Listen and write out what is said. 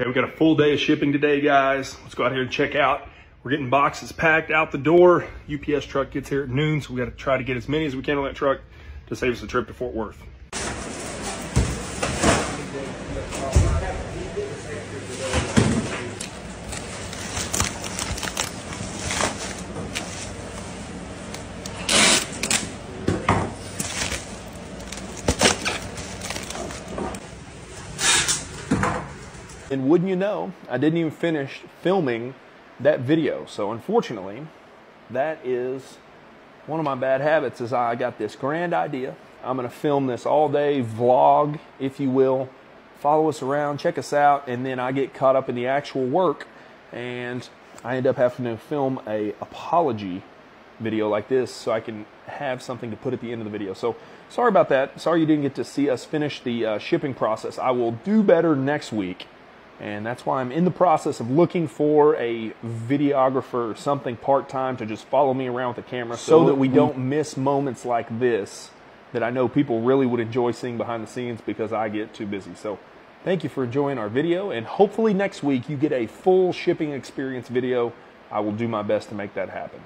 Okay, we got a full day of shipping today, guys. Let's go out here and check out. We're getting boxes packed out the door. UPS truck gets here at noon, so we got to try to get as many as we can on that truck to save us a trip to Fort Worth. And wouldn't you know, I didn't even finish filming that video. So unfortunately, that is one of my bad habits is I got this grand idea. I'm going to film this all day vlog, if you will. Follow us around, check us out, and then I get caught up in the actual work and I end up having to film a apology video like this so I can have something to put at the end of the video. So sorry about that. Sorry you didn't get to see us finish the uh, shipping process. I will do better next week. And that's why I'm in the process of looking for a videographer or something part time to just follow me around with the camera so, so that we don't miss moments like this that I know people really would enjoy seeing behind the scenes because I get too busy. So thank you for enjoying our video. And hopefully next week you get a full shipping experience video. I will do my best to make that happen.